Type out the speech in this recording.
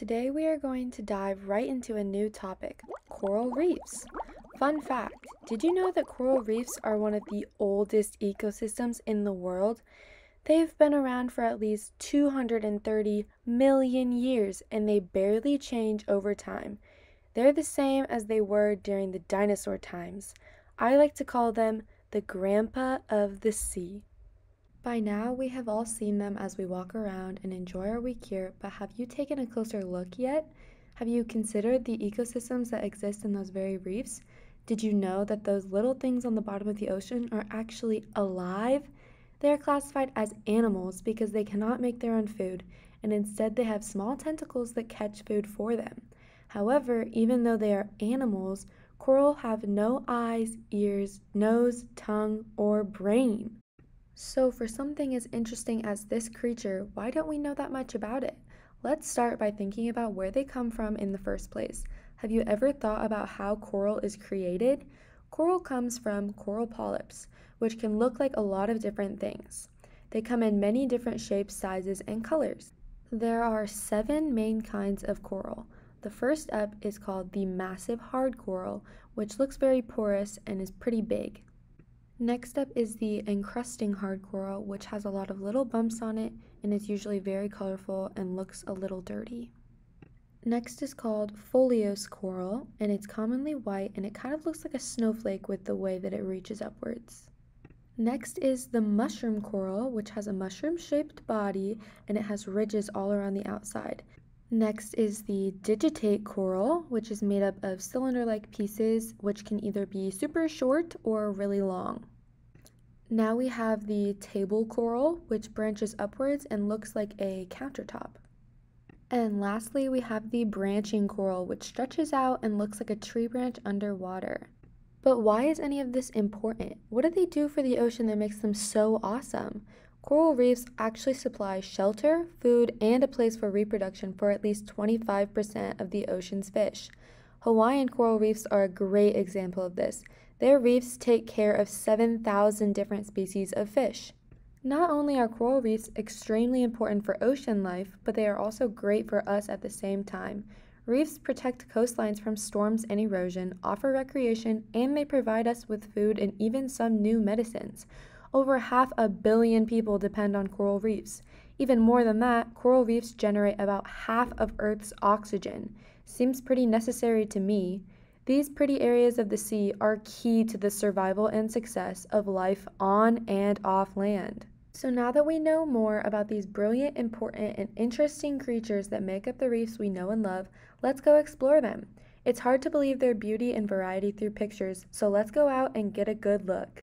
Today we are going to dive right into a new topic coral reefs. Fun fact Did you know that coral reefs are one of the oldest ecosystems in the world? They've been around for at least 230 million years and they barely change over time. They're the same as they were during the dinosaur times. I like to call them the grandpa of the sea. By now, we have all seen them as we walk around and enjoy our week here, but have you taken a closer look yet? Have you considered the ecosystems that exist in those very reefs? Did you know that those little things on the bottom of the ocean are actually alive? They are classified as animals because they cannot make their own food, and instead they have small tentacles that catch food for them. However, even though they are animals, coral have no eyes, ears, nose, tongue, or brain. So, for something as interesting as this creature, why don't we know that much about it? Let's start by thinking about where they come from in the first place. Have you ever thought about how coral is created? Coral comes from coral polyps, which can look like a lot of different things. They come in many different shapes, sizes, and colors. There are seven main kinds of coral. The first up is called the massive hard coral, which looks very porous and is pretty big. Next up is the encrusting hard coral, which has a lot of little bumps on it and is usually very colorful and looks a little dirty. Next is called foliose coral, and it's commonly white and it kind of looks like a snowflake with the way that it reaches upwards. Next is the mushroom coral, which has a mushroom shaped body and it has ridges all around the outside. Next is the digitate coral, which is made up of cylinder like pieces, which can either be super short or really long. Now we have the table coral, which branches upwards and looks like a countertop. And lastly, we have the branching coral, which stretches out and looks like a tree branch underwater. But why is any of this important? What do they do for the ocean that makes them so awesome? Coral reefs actually supply shelter, food, and a place for reproduction for at least 25% of the ocean's fish. Hawaiian coral reefs are a great example of this. Their reefs take care of 7,000 different species of fish. Not only are coral reefs extremely important for ocean life, but they are also great for us at the same time. Reefs protect coastlines from storms and erosion, offer recreation, and they provide us with food and even some new medicines. Over half a billion people depend on coral reefs. Even more than that, coral reefs generate about half of Earth's oxygen. Seems pretty necessary to me. These pretty areas of the sea are key to the survival and success of life on and off land. So, now that we know more about these brilliant, important, and interesting creatures that make up the reefs we know and love, let's go explore them. It's hard to believe their beauty and variety through pictures, so let's go out and get a good look.